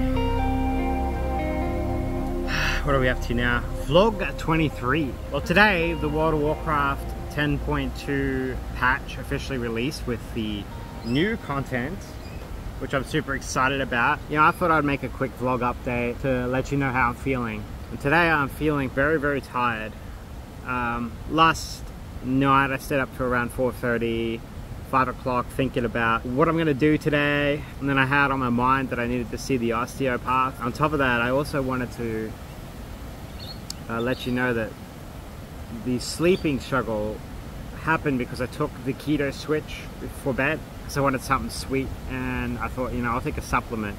What are we up to now? Vlog 23. Well today, the World of Warcraft 10.2 patch officially released with the new content which I'm super excited about. You know, I thought I'd make a quick vlog update to let you know how I'm feeling. And today I'm feeling very, very tired. Um, last night I stayed up to around 4.30, 5 o'clock thinking about what I'm gonna do today. And then I had on my mind that I needed to see the osteopath. On top of that, I also wanted to uh, let you know that the sleeping struggle happened because I took the keto switch for bed so I wanted something sweet and I thought, you know, I'll take a supplement.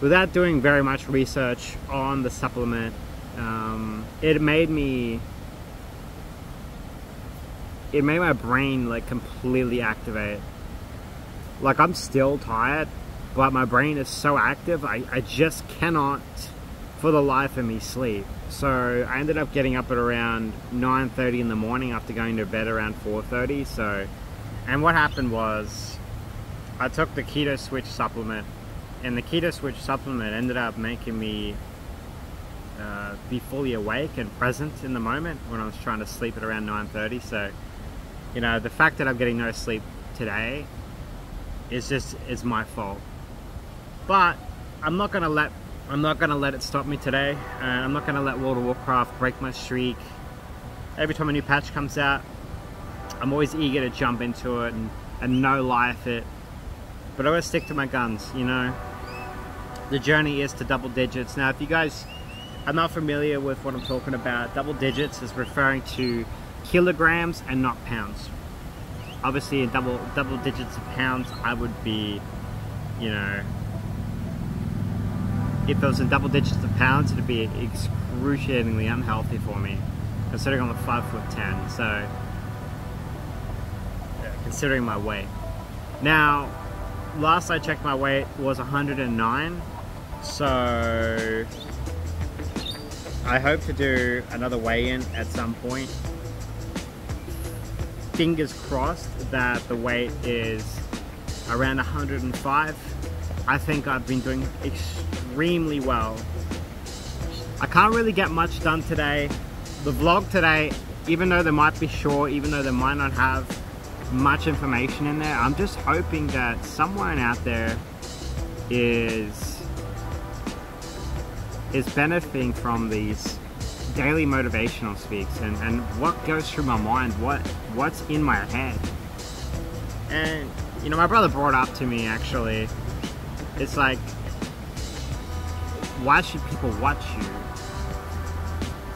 Without doing very much research on the supplement, um, it made me, it made my brain like completely activate. Like I'm still tired, but my brain is so active, I, I just cannot for the life of me sleep. So I ended up getting up at around 9.30 in the morning after going to bed around 4.30. So and what happened was, I took the Keto Switch supplement, and the Keto Switch supplement ended up making me uh, be fully awake and present in the moment when I was trying to sleep at around 9.30. So, you know, the fact that I'm getting no sleep today is just, is my fault. But I'm not gonna let, I'm not gonna let it stop me today. Uh, I'm not gonna let World of Warcraft break my streak. Every time a new patch comes out, I'm always eager to jump into it and, and no life it. But I'm gonna stick to my guns, you know. The journey is to double digits. Now, if you guys are not familiar with what I'm talking about, double digits is referring to kilograms and not pounds. Obviously, in double double digits of pounds, I would be, you know, if it was in double digits of pounds, it'd be excruciatingly unhealthy for me, considering I'm a five foot ten. So considering my weight. Now, last I checked my weight was 109, so I hope to do another weigh-in at some point. Fingers crossed that the weight is around 105. I think I've been doing extremely well. I can't really get much done today. The vlog today, even though they might be short, even though they might not have much information in there. I'm just hoping that someone out there is is benefiting from these daily motivational speaks and, and what goes through my mind, what what's in my head. And you know, my brother brought up to me actually, it's like why should people watch you?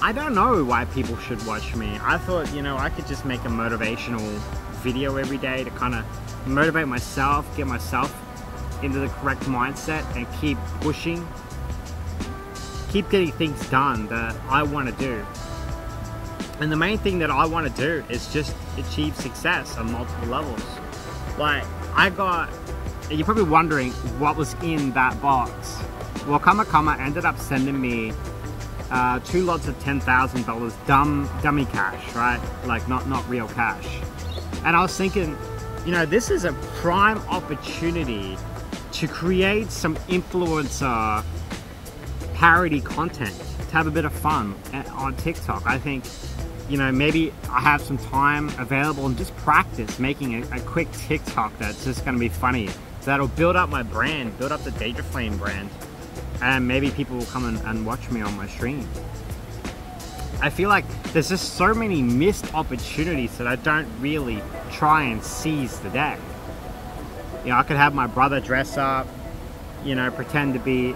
I don't know why people should watch me. I thought, you know, I could just make a motivational video every day to kind of motivate myself, get myself into the correct mindset and keep pushing, keep getting things done that I want to do. And the main thing that I want to do is just achieve success on multiple levels. Like, I got, you're probably wondering what was in that box. Well, Kama Kama ended up sending me uh, two lots of $10,000 dumb dummy cash, right? Like not, not real cash. And I was thinking, you know, this is a prime opportunity to create some influencer parody content, to have a bit of fun on TikTok. I think, you know, maybe I have some time available and just practice making a, a quick TikTok that's just gonna be funny. That'll build up my brand, build up the Daedraflame brand. And maybe people will come and, and watch me on my stream. I feel like there's just so many missed opportunities that I don't really try and seize the day. You know, I could have my brother dress up, you know, pretend to be,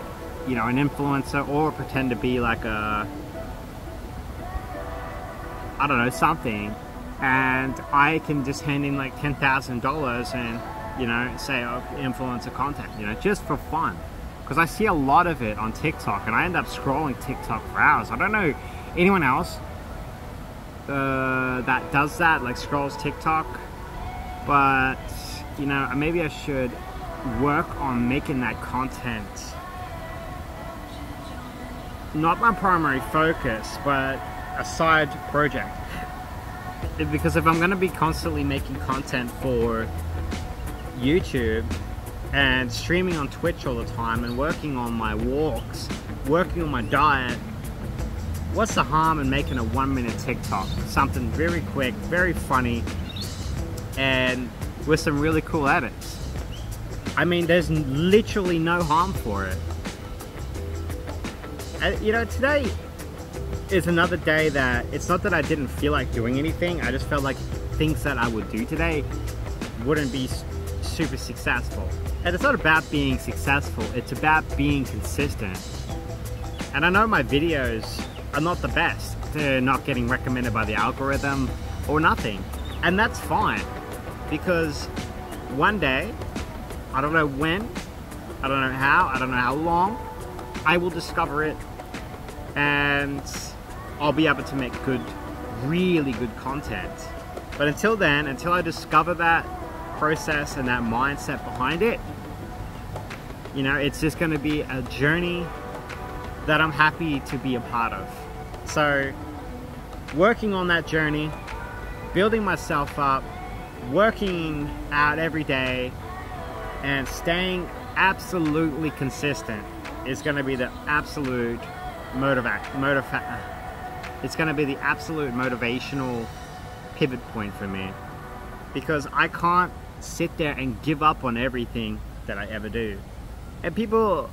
you know, an influencer or pretend to be like a, I don't know, something. And I can just hand in like $10,000 and, you know, say, oh, influencer content, you know, just for fun. Because I see a lot of it on TikTok and I end up scrolling TikTok for hours. I don't know anyone else uh, that does that, like scrolls TikTok, but you know, maybe I should work on making that content not my primary focus, but a side project. Because if I'm going to be constantly making content for YouTube, and streaming on Twitch all the time and working on my walks, working on my diet, what's the harm in making a one minute TikTok? Something very quick, very funny, and with some really cool edits. I mean, there's literally no harm for it. You know, today is another day that it's not that I didn't feel like doing anything, I just felt like things that I would do today wouldn't be super successful. And it's not about being successful, it's about being consistent. And I know my videos are not the best. They're not getting recommended by the algorithm or nothing. And that's fine because one day, I don't know when, I don't know how, I don't know how long, I will discover it and I'll be able to make good, really good content. But until then, until I discover that process and that mindset behind it, you know, it's just going to be a journey that I'm happy to be a part of. So, working on that journey, building myself up, working out every day, and staying absolutely consistent is going to be the absolute motivate motiva it's going to be the absolute motivational pivot point for me because I can't sit there and give up on everything that I ever do. And people,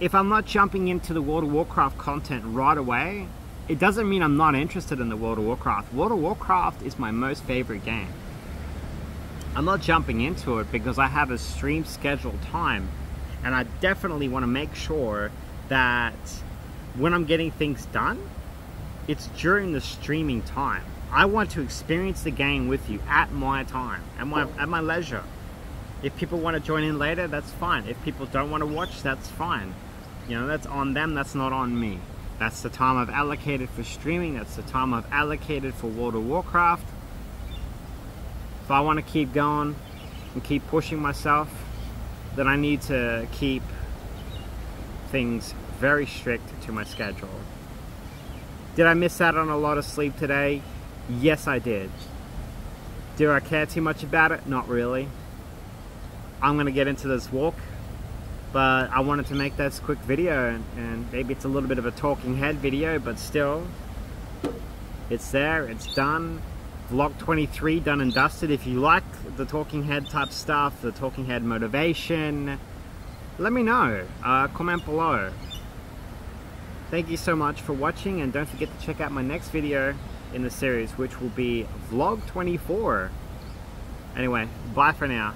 if I'm not jumping into the World of Warcraft content right away, it doesn't mean I'm not interested in the World of Warcraft. World of Warcraft is my most favorite game. I'm not jumping into it because I have a stream scheduled time and I definitely want to make sure that when I'm getting things done, it's during the streaming time. I want to experience the game with you at my time, at my, at my leisure. If people want to join in later, that's fine. If people don't want to watch, that's fine. You know, that's on them, that's not on me. That's the time I've allocated for streaming, that's the time I've allocated for World of Warcraft. If I want to keep going and keep pushing myself, then I need to keep things very strict to my schedule. Did I miss out on a lot of sleep today? Yes, I did. Do I care too much about it? Not really. I'm gonna get into this walk, but I wanted to make this quick video, and maybe it's a little bit of a talking head video, but still, it's there, it's done. Vlog 23 done and dusted. If you like the talking head type stuff, the talking head motivation, let me know. Uh, comment below. Thank you so much for watching and don't forget to check out my next video in the series which will be vlog 24. Anyway, bye for now.